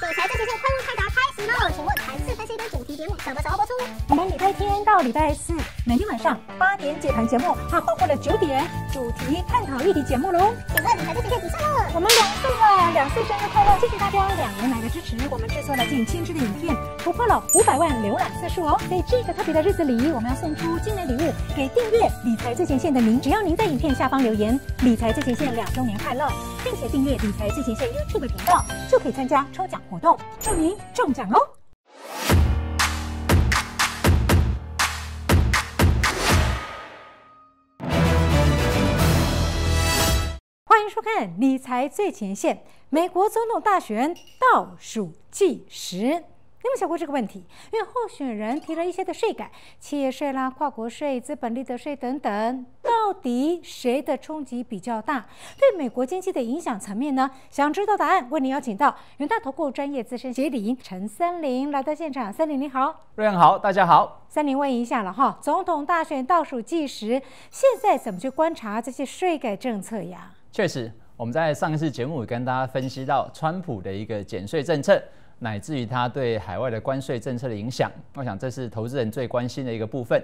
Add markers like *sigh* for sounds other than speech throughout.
理财这期快问快答开始喽！请问盘市分析跟主题节目什么时候播出？我们礼拜天到礼拜四每天晚上八点解盘节目，还包括了九点主题探讨议题节目喽。请问理财这期几岁了？我们两岁了，两岁生日快乐！谢谢大家两年来的支持，我们制作了近千支的影片，突破了五百万浏览次数哦。在这个特别的日子里，我们要送出精美礼物给订阅理财最前线的您，只要您在影片下方留言“理财最前线两周年快乐”，并且订阅理财最前线 YouTube 频道，就可以参加抽奖活动，祝您中奖哦！欢迎收看《理财最前线》。美国总统大选倒数计时，你有没有想过这个问题？因为候选人提了一些的税改，企业税啦、跨国税、资本利得税等等，到底谁的冲击比较大？对美国经济的影响层面呢？想知道答案，为您邀请到元大投顾专业资深协理陈森林来到现场。森林你好，瑞恩好，大家好。森林问一下了哈，总统大选倒数计时，现在怎么去观察这些税改政策呀？确实，我们在上一次节目跟大家分析到川普的一个减税政策，乃至于他对海外的关税政策的影响，我想这是投资人最关心的一个部分。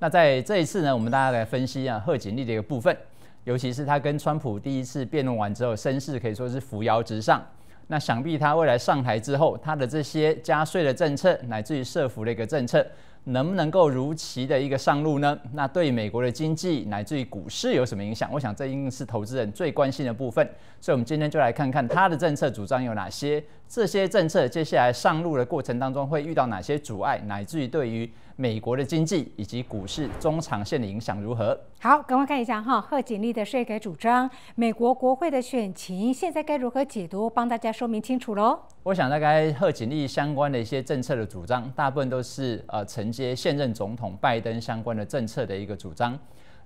那在这一次呢，我们大家来分析啊贺锦丽的一个部分，尤其是他跟川普第一次辩论完之后，声势可以说是扶摇直上。那想必他未来上台之后，他的这些加税的政策，乃至于设伏的一个政策。能不能够如期的一个上路呢？那对美国的经济乃至于股市有什么影响？我想这应该是投资人最关心的部分。所以，我们今天就来看看他的政策主张有哪些，这些政策接下来上路的过程当中会遇到哪些阻碍，乃至于对于美国的经济以及股市中长线的影响如何？好，赶快看一下哈，贺锦丽的税改主张，美国国会的选情现在该如何解读？帮大家说明清楚喽。我想大概贺锦丽相关的一些政策的主张，大部分都是呃承接现任总统拜登相关的政策的一个主张。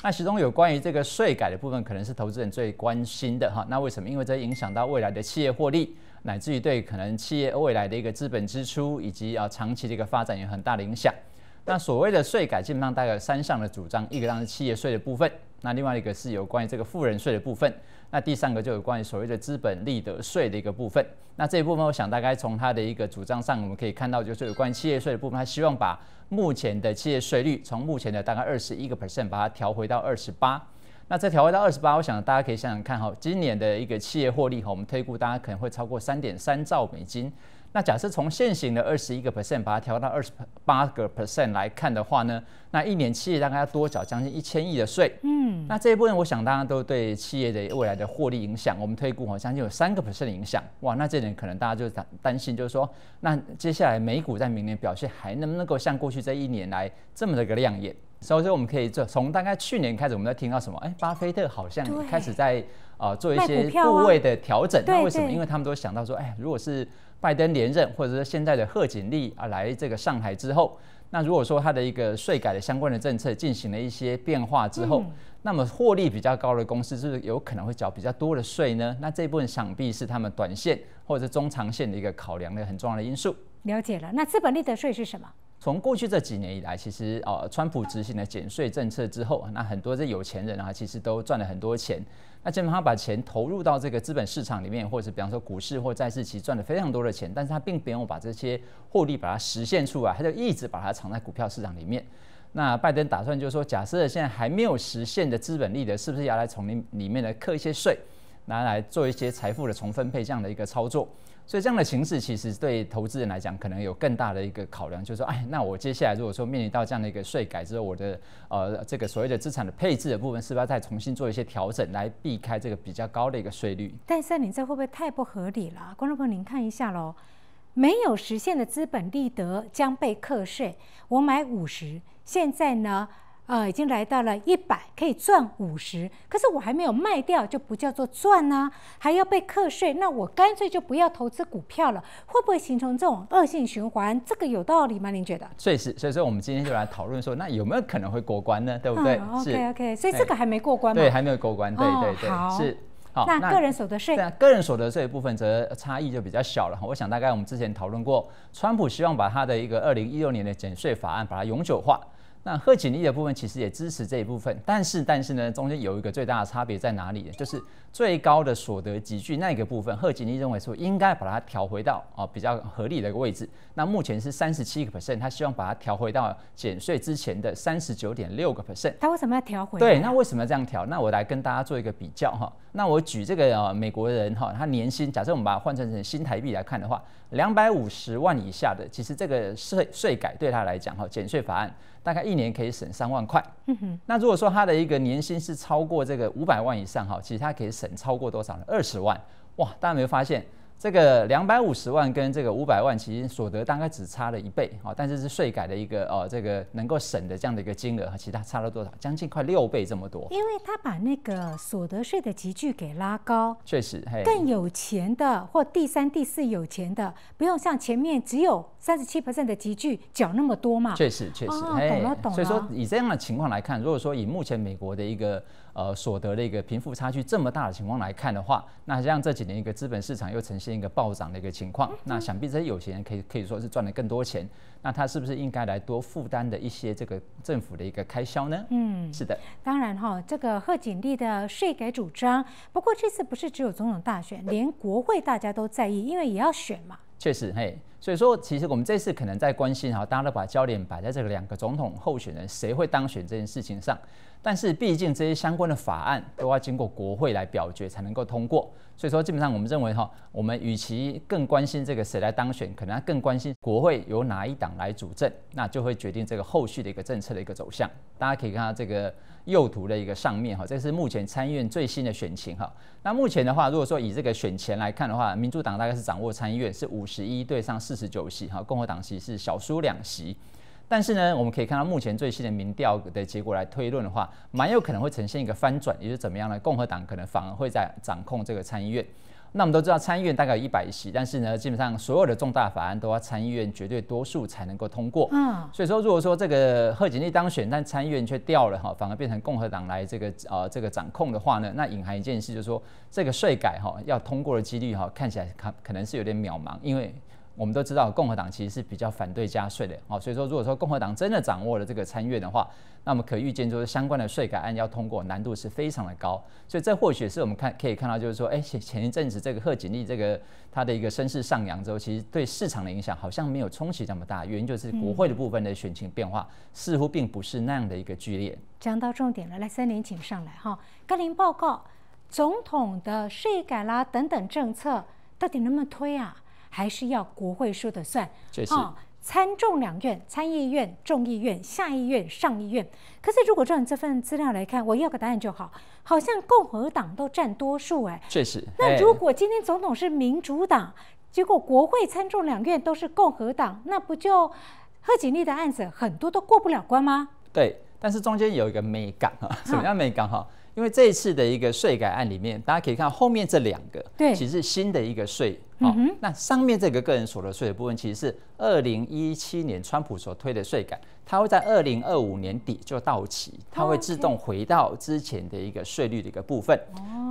那其中有关于这个税改的部分，可能是投资人最关心的哈。那为什么？因为这影响到未来的企业获利，乃至于对可能企业未来的一个资本支出以及啊长期的一个发展有很大的影响。那所谓的税改，基本上大概有三项的主张，一个当然是企业税的部分，那另外一个是有关于这个富人税的部分。那第三个就有关于所谓的资本利得税的一个部分。那这一部分，我想大概从它的一个主张上，我们可以看到，就是有关于企业税的部分，他希望把目前的企业税率从目前的大概二十一个 percent，把它调回到二十八。那再调回到二十八，我想大家可以想想看哈，今年的一个企业获利哈，我们推估大家可能会超过三点三兆美金。那假设从现行的二十一个 percent 把它调到二十八个 percent 来看的话呢，那一年企业大概要多缴将近一千亿的税。嗯，那这一部分我想大家都对企业的未来的获利影响，我们推估好将近有三个 percent 的影响。哇，那这点可能大家就担担心，就是说，那接下来美股在明年表现还能不能够像过去这一年来这么的一个亮眼？所以说我们可以做从大概去年开始，我们在听到什么？哎，巴菲特好像开始在啊做一些部位的调整。那为什么？因为他们都想到说，哎，如果是拜登连任，或者是现在的贺锦丽啊来这个上海之后，那如果说他的一个税改的相关的政策进行了一些变化之后，那么获利比较高的公司是不是有可能会缴比较多的税呢？那这部分想必是他们短线或者中长线的一个考量的很重要的因素。了解了，那资本利得税是什么？从过去这几年以来，其实呃，川普执行了减税政策之后，那很多这有钱人啊，其实都赚了很多钱。那基本上把钱投入到这个资本市场里面，或者是比方说股市或债市，其实赚了非常多的钱，但是他并没有把这些获利把它实现出来，他就一直把它藏在股票市场里面。那拜登打算就是说，假设现在还没有实现的资本利得，是不是要来从里里面的课一些税，拿来做一些财富的重分配这样的一个操作？所以这样的形式其实对投资人来讲，可能有更大的一个考量，就是说，哎，那我接下来如果说面临到这样的一个税改之后，我的呃这个所谓的资产的配置的部分，是不是要再重新做一些调整，来避开这个比较高的一个税率？但是你这会不会太不合理了？观众朋友，您看一下喽，没有实现的资本利得将被课税。我买五十，现在呢？呃，已经来到了一百，可以赚五十，可是我还没有卖掉，就不叫做赚呢，还要被课税，那我干脆就不要投资股票了，会不会形成这种恶性循环？这个有道理吗？您觉得？所以是，所以说我们今天就来讨论说，那有没有可能会过关呢？对不对？OK OK，所以这个还没过关吗？对，还没有过关，对对对，是。好，那个人所得税，那个人所得税部分则差异就比较小了。我想大概我们之前讨论过，川普希望把他的一个二零一六年的减税法案把它永久化。那贺锦丽的部分其实也支持这一部分，但是但是呢，中间有一个最大的差别在哪里呢？就是最高的所得集聚那个部分，贺锦丽认为说应该把它调回到哦比较合理的一个位置。那目前是三十七个 percent，他希望把它调回到减税之前的三十九点六个 percent。他为什么要调回来？对，那为什么要这样调？那我来跟大家做一个比较哈。那我举这个呃美国人哈，他年薪假设我们把它换成成新台币来看的话，两百五十万以下的，其实这个税税改对他来讲哈，减税法案。大概一年可以省三万块。嗯，那如果说他的一个年薪是超过这个五百万以上哈，其实他可以省超过多少呢？二十万。哇，大家有没有发现？这个两百五十万跟这个五百万，其实所得大概只差了一倍啊，但是是税改的一个哦，这个能够省的这样的一个金额，其他差了多少？将近快六倍这么多。因为他把那个所得税的集聚给拉高，确实，更有钱的或第三、第四有钱的，不用像前面只有三十七的集聚缴那么多嘛。确实，确实，懂了，懂了。所以说，以这样的情况来看，如果说以目前美国的一个呃所得的一个贫富差距这么大的情况来看的话，那像这几年一个资本市场又呈现一个暴涨的一个。情况，那想必这些有钱人可以可以说是赚了更多钱，那他是不是应该来多负担的一些这个政府的一个开销呢？嗯，是的，当然哈，这个贺锦丽的税改主张，不过这次不是只有总统大选，连国会大家都在意，因为也要选嘛。确实，嘿，所以说其实我们这次可能在关心哈，大家都把焦点摆在这个两个总统候选人谁会当选这件事情上。但是毕竟这些相关的法案都要经过国会来表决才能够通过，所以说基本上我们认为哈，我们与其更关心这个谁来当选，可能更关心国会由哪一党来主政，那就会决定这个后续的一个政策的一个走向。大家可以看到这个右图的一个上面哈，这是目前参议院最新的选情哈。那目前的话，如果说以这个选前来看的话，民主党大概是掌握参议院是五十一对上四十九席哈，共和党席是小输两席。但是呢，我们可以看到目前最新的民调的结果来推论的话，蛮有可能会呈现一个翻转，也是怎么样呢？共和党可能反而会在掌控这个参议院。那我们都知道参议院大概有一百席，但是呢，基本上所有的重大法案都要参议院绝对多数才能够通过。嗯，所以说如果说这个贺锦丽当选，但参议院却掉了哈，反而变成共和党来这个呃这个掌控的话呢，那隐含一件事就是说，这个税改哈要通过的几率哈看起来可可能是有点渺茫，因为。我们都知道，共和党其实是比较反对加税的，哦，所以说如果说共和党真的掌握了这个参院的话，那么可预见就是相关的税改案要通过难度是非常的高，所以这或许是我们看可以看到，就是说，哎，前前一阵子这个贺锦丽这个他的一个声势上扬之后，其实对市场的影响好像没有冲击这么大，原因就是国会的部分的选情变化似乎并不是那样的一个剧烈。讲到重点了，来三连请上来哈，跟您报告，总统的税改啦等等政策到底能不能推啊？还是要国会说的算，好，参众两院、参议院、众议院、下议院、上议院。可是如果照你这份资料来看，我要个答案就好，好像共和党都占多数哎。确实。那如果今天总统是民主党，结果国会参众两院都是共和党，那不就贺锦丽的案子很多都过不了关吗？对，但是中间有一个美感啊，什么叫美感哈？因为这一次的一个税改案里面，大家可以看到后面这两个，对，其实是新的一个税。好，那上面这个个人所得税的部分，其实是二零一七年川普所推的税改，它会在二零二五年底就到期，它会自动回到之前的一个税率的一个部分。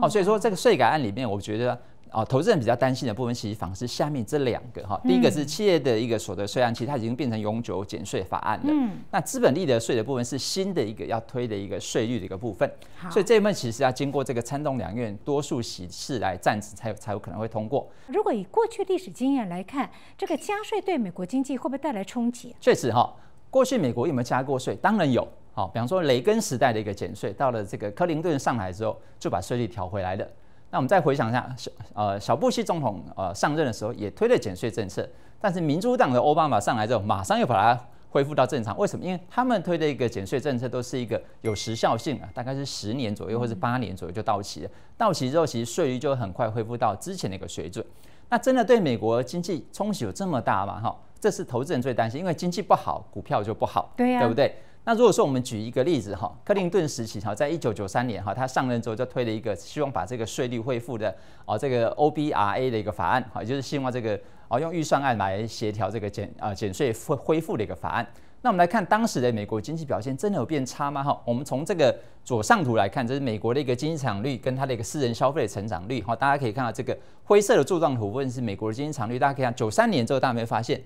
哦，所以说这个税改案里面，我觉得。哦，投资人比较担心的部分，其实反而是下面这两个哈。第一个是企业的一个所得税案，其实它已经变成永久减税法案了。嗯。那资本利得税的部分是新的一个要推的一个税率的一个部分。所以这一份其实要经过这个参众两院多数席次来赞成，才有才有可能会通过。如果以过去历史经验来看，这个加税对美国经济会不会带来冲击？确实哈，过去美国有没有加过税？当然有。好，比方说雷根时代的一个减税，到了这个克林顿上来之后，就把税率调回来了。那我们再回想一下，小呃小布希总统呃上任的时候也推了减税政策，但是民主党的奥巴马上来之后，马上又把它恢复到正常。为什么？因为他们推的一个减税政策都是一个有时效性啊，大概是十年左右或是八年左右就到期了。到期之后，其实税率就很快恢复到之前的一个水准。那真的对美国经济冲击有这么大吗？哈，这是投资人最担心，因为经济不好，股票就不好，对呀，对不对？那如果说我们举一个例子哈，克林顿时期哈，在一九九三年哈，他上任之后就推了一个希望把这个税率恢复的哦，这个 O B R A 的一个法案哈，也就是希望这个哦用预算案来协调这个减啊减税恢恢复的一个法案。那我们来看当时的美国经济表现，真的有变差吗？哈，我们从这个左上图来看，这是美国的一个经济增长率跟它的一个私人消费的成长率哈，大家可以看到这个灰色的柱状图，或者是美国的经济增长率，大家可以看九三年之后，大家没发现。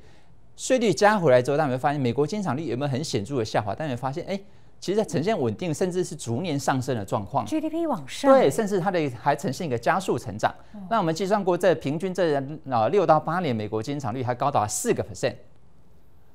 税率加回来之后，大家有没有发现美国经常率有没有很显著的下滑？大家有没有发现，哎，其实在呈现稳定，甚至是逐年上升的状况。GDP 往上，对，甚至它的还呈现一个加速成长。那我们计算过，这平均这呃六到八年，美国经常率还高达四个 percent。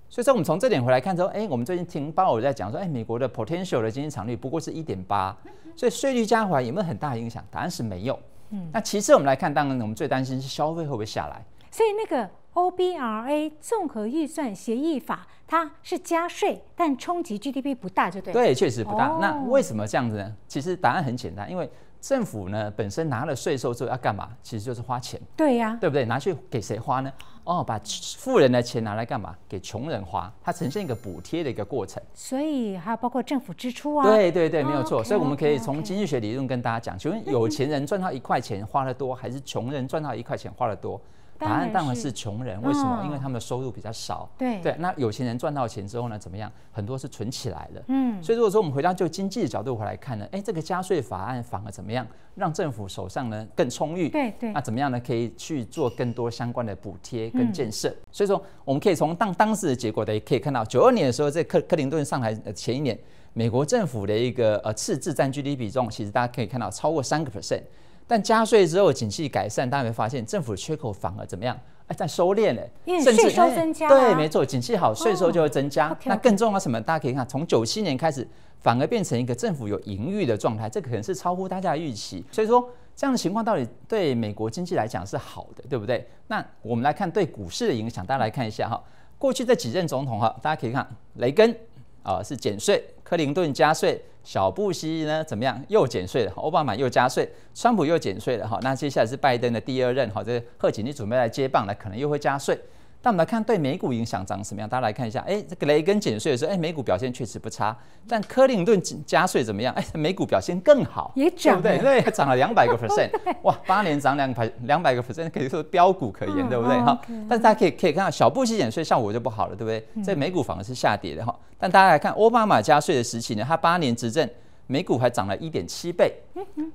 所以说，我们从这点回来看之后，哎，我们最近听鲍尔在讲说，哎，美国的 potential 的经济场率不过是一点八，所以税率加回来有没有很大影响？答案是没有。嗯，那其次我们来看，当然我们最担心是消费会不会下来。所以那个 OBRA 综合预算协议法，它是加税，但冲击 GDP 不大，就对了。对，确实不大。哦那为什么这样子呢？其实答案很简单，因为政府呢本身拿了税收之后要干嘛？其实就是花钱。对呀、对不对？拿去给谁花呢？哦，把富人的钱拿来干嘛？给穷人花，它呈现一个补贴的一个过程。所以还有包括政府支出啊。对对对，没有哦错。所以我们可以从经济学理论跟大家讲，请问有钱人赚到一块钱花的多，还是穷人赚到一块钱花的多？答案当然是是穷人，为什么？嗯因为他们的收入比较少。对对，那有钱人赚到钱之后呢，怎么样？很多是存起来的。嗯，所以如果说我们回到就经济的角度回来看呢，哎，这个加税法案反而怎么样，让政府手上呢更充裕？对对那怎么样呢？可以去做更多相关的补贴嗯跟建设。所以说，我们可以从当当时的结果的可以看到，九二年的时候，在克克林顿上台的前一年，美国政府的一个呃赤字占 GDP 比重，其实大家可以看到超过三个 percent。但加税之后，景气改善，大家有没有发现政府的缺口反而怎么样？哎，在收敛了，甚至税收哎增加啊对，没错，景气好，税收就会增加。那更重要什么？大家可以看，从九七年开始，反而变成一个政府有盈余的状态，这可能是超乎大家的预期。所以说，这样的情况到底对美国经济来讲是好的，对不对？那我们来看对股市的影响，大家来看一下哈。过去这几任总统哈，大家可以看，雷根啊、是减税，克林顿加税，小布希呢怎么样又减税了，奥巴马又加税，川普又减税了哈。那接下来是拜登的第二任哈，这贺锦丽准备来接棒了，可能又会加税。但我们来看对美股影响长什么样，大家来看一下，哎，这个雷根减税的时候，哎，美股表现确实不差，但克林顿加税怎么样？哎，美股表现更好，也涨对不对？了对，涨了两百个 *laughs* percent，哇，八年涨两百两百个 percent，可以说标股可言，嗯对不对？哦哈、但是大家可以可以看到，小布希减税效果就不好了，对不对？嗯这美股反而是下跌的哈。但大家来看奥巴马加税的时期呢，他八年执政，美股还涨了一点七倍。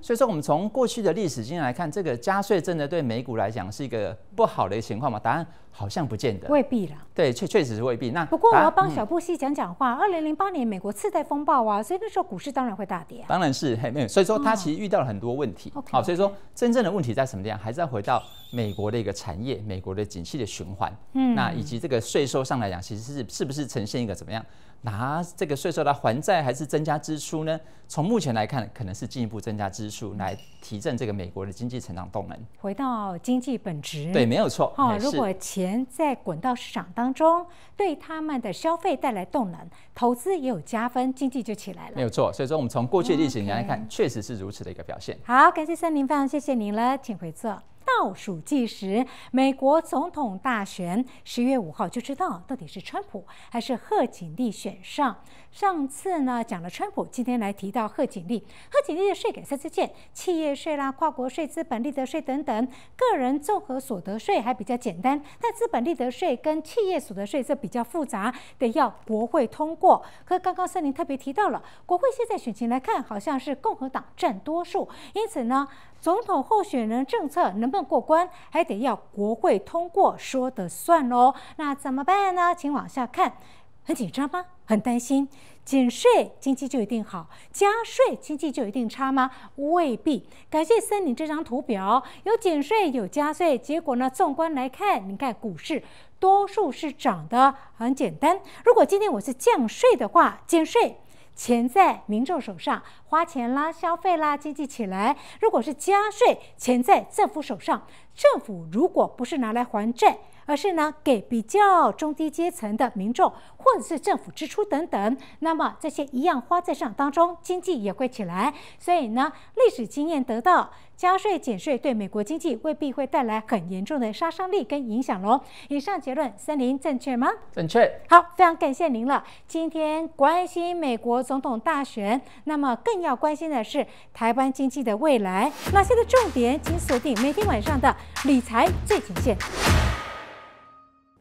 所以说，我们从过去的历史经验来看，这个加税真的对美股来讲是一个不好的情况吗？答案好像不见得。未必啦。对，确确实是未必。那不过我要帮小布希讲讲话。二零零八年美国次贷风暴啊，所以那时候股市当然会大跌啊。当然是嘿没有，所以说他其实遇到了很多问题。好，所以说真正的问题在什么地方？还是要回到美国的一个产业、美国的景气的循环。嗯那以及这个税收上来讲，其实是是不是呈现一个怎么样？拿这个税收来还债，还是增加支出呢？从目前来看，可能是进一步增加支出来提振这个美国的经济成长动能。回到经济本质，对，没有错。哦，如果钱在滚到市场当中，对他们的消费带来动能，投资也有加分，经济就起来了。没有错。所以说，我们从过去的历史来看，确实是如此的一个表现。好，感谢森林，非常谢谢您了，请回座。倒数计时，美国总统大选十月五号就知道到底是川普还是贺锦丽选上。上次呢讲了川普，今天来提到贺锦丽。贺锦丽的税改三次件，企业税啦、跨国税、资本利得税等等，个人综合所得税还比较简单，但资本利得税跟企业所得税这比较复杂，得要国会通过。可刚刚森林特别提到了，国会现在选情来看，好像是共和党占多数，因此呢，总统候选人政策能不能过关，还得要国会通过说的算喽。那怎么办呢？请往下看。很紧张吗？很担心？减税经济就一定好，加税经济就一定差吗？未必。感谢森林这张图表，有减税有加税，结果呢，纵观来看，你看股市多数是涨的，很简单。如果今天我是降税的话，减税。钱在民众手上，花钱啦、消费啦，经济起来。如果是加税，钱在政府手上，政府如果不是拿来还债，而是呢给比较中低阶层的民众，或者是政府支出等等，那么这些一样花在市场当中，经济也会起来。所以呢，历史经验得到，加税减税对美国经济未必会带来很严重的杀伤力跟影响喽。以上结论，森林正确吗？正确。好，非常感谢您了。今天关心美国总统大选，那么更要关心的是台湾经济的未来。哪些的重点，请锁定每天晚上的理财最前线。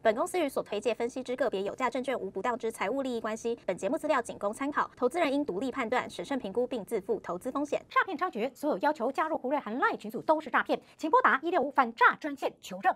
本公司与所推介分析之个别有价证券无不当之财务利益关系。本节目资料仅供参考，投资人应独立判断、审慎评估并自负投资风险。诈骗猖獗，所有要求加入胡瑞涵赖群组都是诈骗，请拨打一六五反诈专线求证。